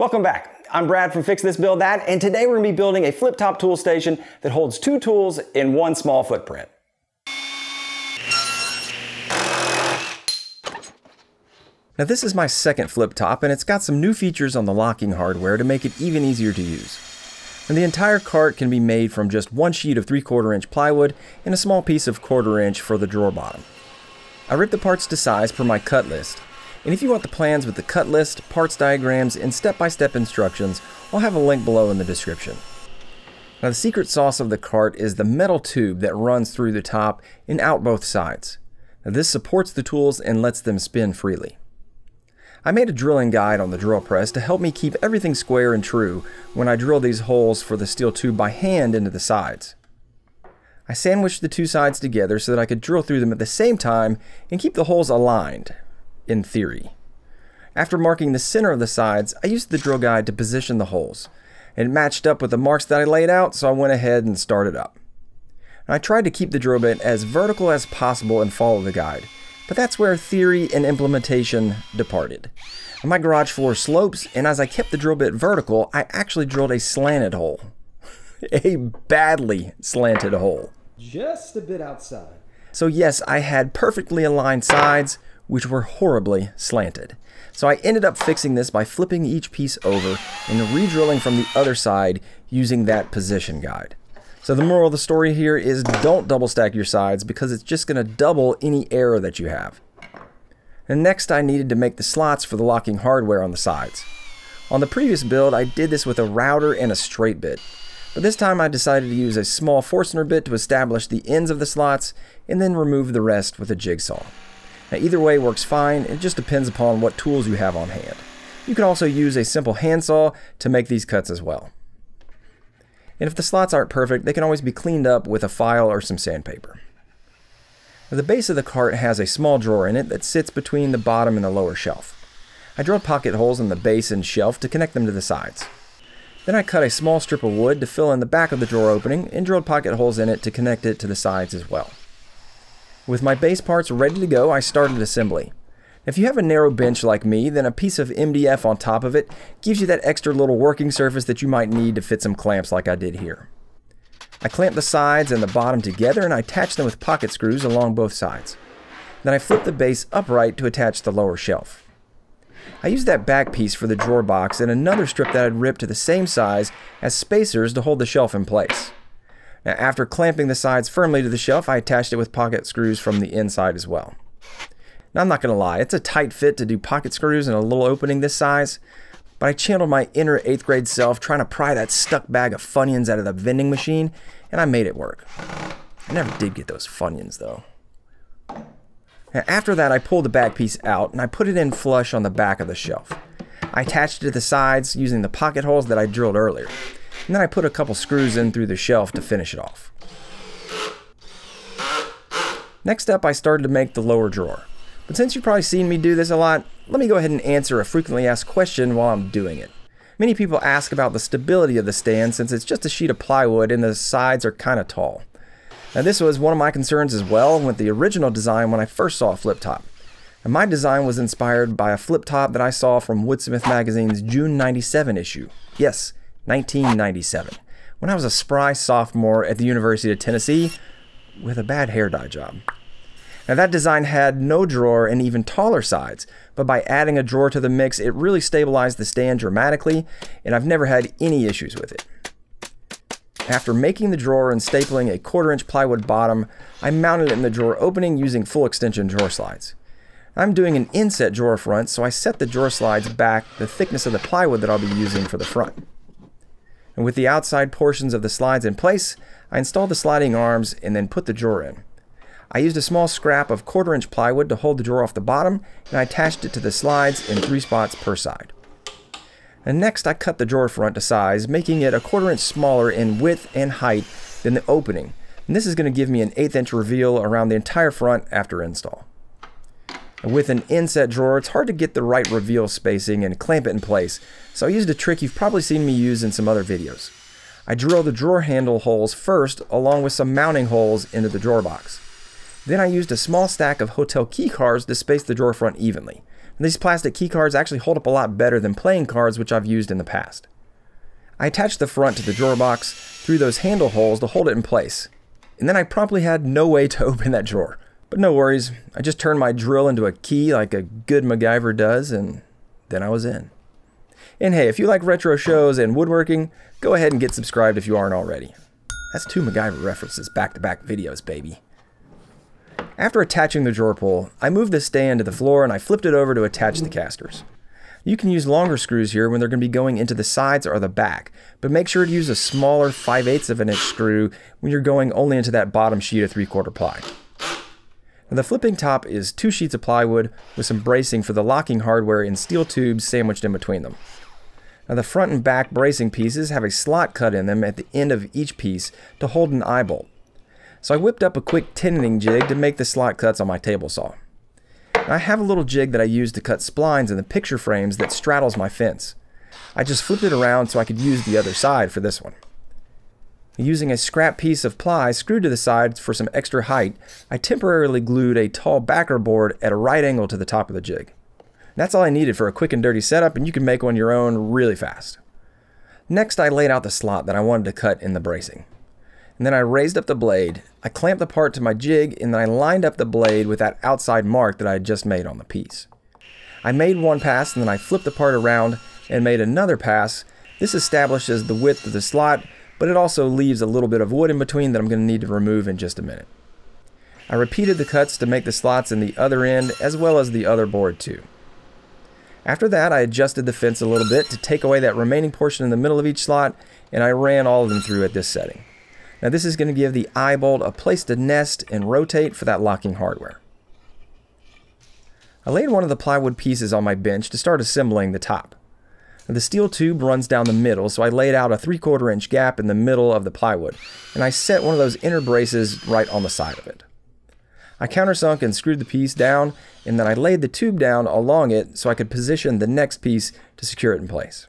Welcome back. I'm Brad from Fix This Build That, and today we're going to be building a flip-top tool station that holds two tools in one small footprint. Now this is my second flip top and it's got some new features on the locking hardware to make it even easier to use. And the entire cart can be made from just one sheet of 3 quarter inch plywood and a small piece of quarter inch for the drawer bottom. I ripped the parts to size per my cut list and if you want the plans with the cut list, parts diagrams, and step-by-step -step instructions, I'll have a link below in the description. Now the secret sauce of the cart is the metal tube that runs through the top and out both sides. Now this supports the tools and lets them spin freely. I made a drilling guide on the drill press to help me keep everything square and true when I drill these holes for the steel tube by hand into the sides. I sandwiched the two sides together so that I could drill through them at the same time and keep the holes aligned, in theory. After marking the center of the sides, I used the drill guide to position the holes. It matched up with the marks that I laid out, so I went ahead and started up. I tried to keep the drill bit as vertical as possible and follow the guide, but that's where theory and implementation departed. My garage floor slopes, and as I kept the drill bit vertical, I actually drilled a slanted hole. a badly slanted hole. Just a bit outside. So yes, I had perfectly aligned sides, which were horribly slanted. So I ended up fixing this by flipping each piece over and re-drilling from the other side using that position guide. So the moral of the story here is don't double stack your sides because it's just going to double any error that you have. And next I needed to make the slots for the locking hardware on the sides. On the previous build I did this with a router and a straight bit. But this time I decided to use a small Forstner bit to establish the ends of the slots and then remove the rest with a jigsaw. Now either way works fine, it just depends upon what tools you have on hand. You can also use a simple handsaw to make these cuts as well. And if the slots aren't perfect, they can always be cleaned up with a file or some sandpaper. The base of the cart has a small drawer in it that sits between the bottom and the lower shelf. I drilled pocket holes in the base and shelf to connect them to the sides. Then I cut a small strip of wood to fill in the back of the drawer opening and drilled pocket holes in it to connect it to the sides as well. With my base parts ready to go, I started assembly. If you have a narrow bench like me, then a piece of MDF on top of it gives you that extra little working surface that you might need to fit some clamps like I did here. I clamped the sides and the bottom together and I attached them with pocket screws along both sides. Then I flipped the base upright to attach the lower shelf. I used that back piece for the drawer box and another strip that I'd ripped to the same size as spacers to hold the shelf in place. Now, after clamping the sides firmly to the shelf, I attached it with pocket screws from the inside as well. Now, I'm not going to lie, it's a tight fit to do pocket screws in a little opening this size, but I channeled my inner 8th grade self trying to pry that stuck bag of Funyuns out of the vending machine, and I made it work. I never did get those Funyuns though. Now, after that, I pulled the back piece out and I put it in flush on the back of the shelf. I attached it to the sides using the pocket holes that I drilled earlier and then I put a couple screws in through the shelf to finish it off. Next up, I started to make the lower drawer. But since you've probably seen me do this a lot, let me go ahead and answer a frequently asked question while I'm doing it. Many people ask about the stability of the stand since it's just a sheet of plywood and the sides are kind of tall. Now this was one of my concerns as well with the original design when I first saw a flip top. And my design was inspired by a flip top that I saw from Woodsmith Magazine's June 97 issue. Yes, 1997, when I was a spry sophomore at the University of Tennessee with a bad hair dye job. Now that design had no drawer and even taller sides, but by adding a drawer to the mix, it really stabilized the stand dramatically, and I've never had any issues with it. After making the drawer and stapling a quarter inch plywood bottom, I mounted it in the drawer opening using full extension drawer slides. I'm doing an inset drawer front, so I set the drawer slides back the thickness of the plywood that I'll be using for the front and with the outside portions of the slides in place, I installed the sliding arms and then put the drawer in. I used a small scrap of quarter inch plywood to hold the drawer off the bottom and I attached it to the slides in three spots per side. And next I cut the drawer front to size, making it a quarter inch smaller in width and height than the opening. And this is going to give me an eighth inch reveal around the entire front after install. With an inset drawer, it's hard to get the right reveal spacing and clamp it in place, so I used a trick you've probably seen me use in some other videos. I drilled the drawer handle holes first, along with some mounting holes into the drawer box. Then I used a small stack of hotel key cards to space the drawer front evenly. And these plastic key cards actually hold up a lot better than playing cards which I've used in the past. I attached the front to the drawer box through those handle holes to hold it in place, and then I promptly had no way to open that drawer. But no worries, I just turned my drill into a key like a good MacGyver does, and then I was in. And hey, if you like retro shows and woodworking, go ahead and get subscribed if you aren't already. That's two MacGyver references back to back videos, baby. After attaching the drawer pull, I moved the stand to the floor and I flipped it over to attach the casters. You can use longer screws here when they're going to be going into the sides or the back, but make sure to use a smaller 5 8 of an inch screw when you're going only into that bottom sheet of 3 quarter ply. Now the flipping top is two sheets of plywood with some bracing for the locking hardware in steel tubes sandwiched in between them. Now the front and back bracing pieces have a slot cut in them at the end of each piece to hold an eye bolt. So I whipped up a quick tenoning jig to make the slot cuts on my table saw. I have a little jig that I use to cut splines in the picture frames that straddles my fence. I just flipped it around so I could use the other side for this one. Using a scrap piece of ply screwed to the sides for some extra height, I temporarily glued a tall backer board at a right angle to the top of the jig. That's all I needed for a quick and dirty setup and you can make one your own really fast. Next I laid out the slot that I wanted to cut in the bracing and then I raised up the blade. I clamped the part to my jig, and then I lined up the blade with that outside mark that I had just made on the piece. I made one pass, and then I flipped the part around and made another pass. This establishes the width of the slot, but it also leaves a little bit of wood in between that I'm going to need to remove in just a minute. I repeated the cuts to make the slots in the other end as well as the other board too. After that, I adjusted the fence a little bit to take away that remaining portion in the middle of each slot, and I ran all of them through at this setting. Now this is going to give the eye bolt a place to nest and rotate for that locking hardware. I laid one of the plywood pieces on my bench to start assembling the top. The steel tube runs down the middle, so I laid out a 3 quarter inch gap in the middle of the plywood, and I set one of those inner braces right on the side of it. I countersunk and screwed the piece down, and then I laid the tube down along it so I could position the next piece to secure it in place.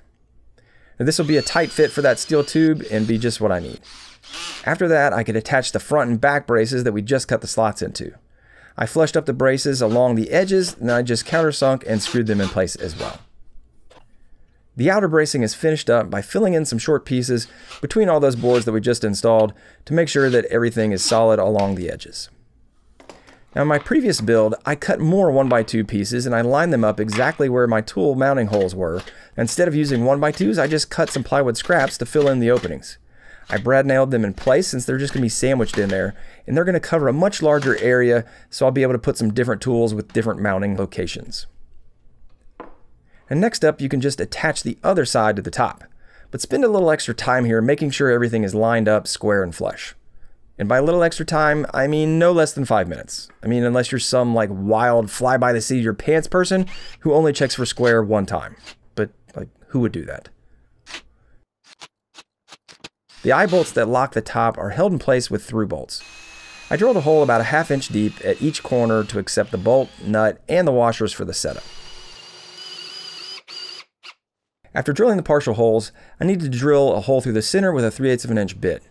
Now this will be a tight fit for that steel tube and be just what I need. After that, I could attach the front and back braces that we just cut the slots into. I flushed up the braces along the edges, and I just countersunk and screwed them in place as well. The outer bracing is finished up by filling in some short pieces between all those boards that we just installed to make sure that everything is solid along the edges. Now in my previous build, I cut more 1x2 pieces and I lined them up exactly where my tool mounting holes were. Instead of using 1x2s, I just cut some plywood scraps to fill in the openings. I brad nailed them in place since they're just going to be sandwiched in there and they're going to cover a much larger area so I'll be able to put some different tools with different mounting locations. And next up you can just attach the other side to the top, but spend a little extra time here making sure everything is lined up square and flush. And by a little extra time, I mean no less than five minutes. I mean, unless you're some like wild fly by the seat of your pants person who only checks for square one time. But like, who would do that? The eye bolts that lock the top are held in place with through bolts. I drilled a hole about a half inch deep at each corner to accept the bolt, nut, and the washers for the setup. After drilling the partial holes, I needed to drill a hole through the center with a 3 8 of an inch bit.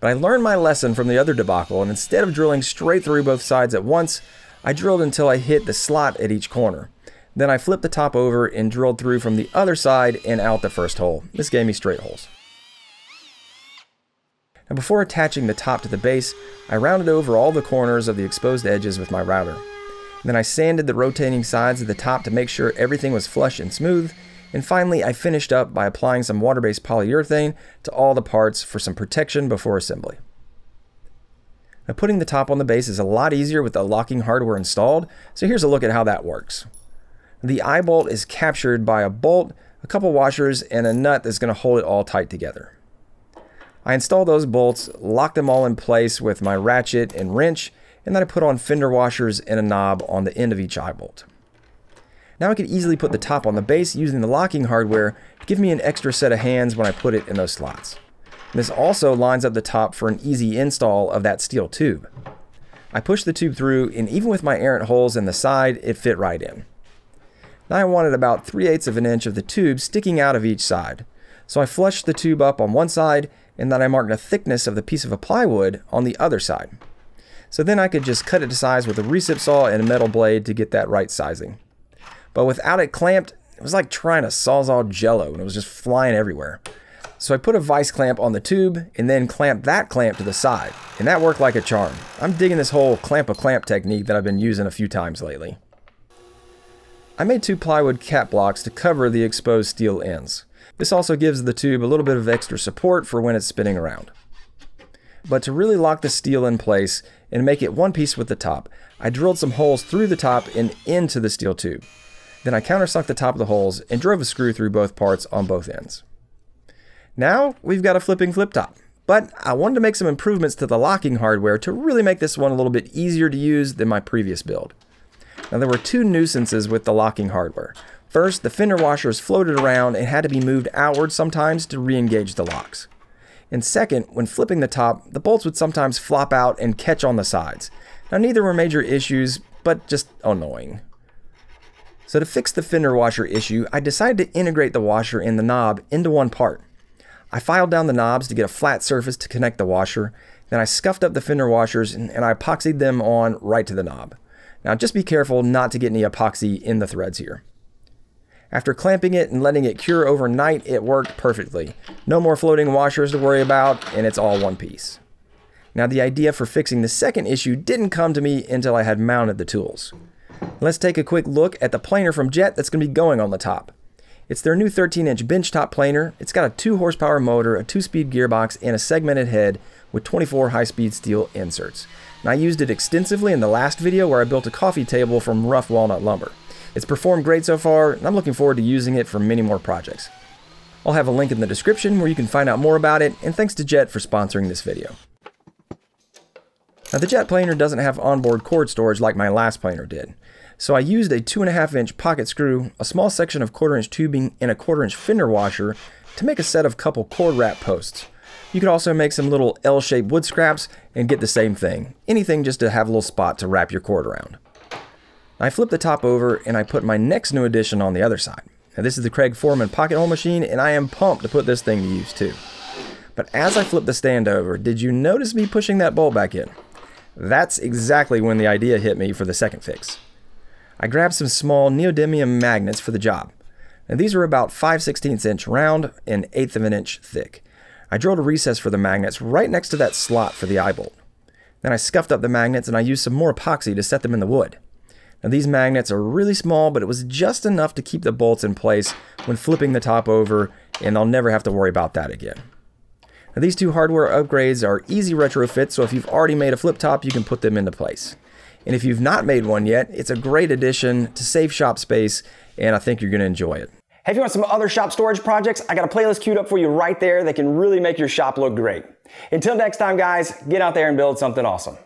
But I learned my lesson from the other debacle, and instead of drilling straight through both sides at once, I drilled until I hit the slot at each corner. Then I flipped the top over and drilled through from the other side and out the first hole. This gave me straight holes. Now before attaching the top to the base, I rounded over all the corners of the exposed edges with my router. Then I sanded the rotating sides of the top to make sure everything was flush and smooth, and finally I finished up by applying some water-based polyurethane to all the parts for some protection before assembly. Now putting the top on the base is a lot easier with the locking hardware installed, so here's a look at how that works. The eye bolt is captured by a bolt, a couple washers, and a nut that's going to hold it all tight together. I install those bolts, lock them all in place with my ratchet and wrench, and then I put on fender washers and a knob on the end of each eye bolt. Now I could easily put the top on the base using the locking hardware to give me an extra set of hands when I put it in those slots. This also lines up the top for an easy install of that steel tube. I push the tube through and even with my errant holes in the side, it fit right in. Now I wanted about 3 eighths of an inch of the tube sticking out of each side. So I flushed the tube up on one side and then I marked a thickness of the piece of plywood on the other side. So then I could just cut it to size with a recip saw and a metal blade to get that right sizing. But without it clamped, it was like trying to sawzall jello and it was just flying everywhere. So I put a vice clamp on the tube and then clamped that clamp to the side, and that worked like a charm. I'm digging this whole clamp a clamp technique that I've been using a few times lately. I made two plywood cap blocks to cover the exposed steel ends. This also gives the tube a little bit of extra support for when it's spinning around. But to really lock the steel in place and make it one piece with the top, I drilled some holes through the top and into the steel tube. Then I countersunk the top of the holes and drove a screw through both parts on both ends. Now we've got a flipping flip top, but I wanted to make some improvements to the locking hardware to really make this one a little bit easier to use than my previous build. Now there were two nuisances with the locking hardware. First, the fender washers floated around and had to be moved outward sometimes to re-engage the locks. And second, when flipping the top, the bolts would sometimes flop out and catch on the sides. Now neither were major issues, but just annoying. So to fix the fender washer issue, I decided to integrate the washer and the knob into one part. I filed down the knobs to get a flat surface to connect the washer, then I scuffed up the fender washers and, and I epoxied them on right to the knob. Now just be careful not to get any epoxy in the threads here. After clamping it and letting it cure overnight, it worked perfectly. No more floating washers to worry about, and it's all one piece. Now the idea for fixing the second issue didn't come to me until I had mounted the tools. Let's take a quick look at the planer from Jet that's going to be going on the top. It's their new 13-inch benchtop planer. It's got a 2 horsepower motor, a 2-speed gearbox, and a segmented head with 24 high-speed steel inserts. And I used it extensively in the last video where I built a coffee table from rough walnut lumber. It's performed great so far, and I'm looking forward to using it for many more projects. I'll have a link in the description where you can find out more about it, and thanks to Jet for sponsoring this video. Now the Jet planer doesn't have onboard cord storage like my last planer did, so I used a 2.5 inch pocket screw, a small section of quarter inch tubing, and a quarter inch fender washer to make a set of couple cord wrap posts. You could also make some little L-shaped wood scraps and get the same thing, anything just to have a little spot to wrap your cord around. I flip the top over and I put my next new addition on the other side. Now this is the Kreg Foreman pocket hole machine and I am pumped to put this thing to use too. But as I flip the stand over, did you notice me pushing that bolt back in? That's exactly when the idea hit me for the second fix. I grabbed some small neodymium magnets for the job. Now these were about 5 16 inch round and eighth of an inch thick. I drilled a recess for the magnets right next to that slot for the eye bolt. Then I scuffed up the magnets and I used some more epoxy to set them in the wood. Now these magnets are really small, but it was just enough to keep the bolts in place when flipping the top over, and I'll never have to worry about that again. Now these two hardware upgrades are easy retrofits, so if you've already made a flip top, you can put them into place. And if you've not made one yet, it's a great addition to save shop space, and I think you're going to enjoy it. Hey, if you want some other shop storage projects, I got a playlist queued up for you right there that can really make your shop look great. Until next time, guys, get out there and build something awesome.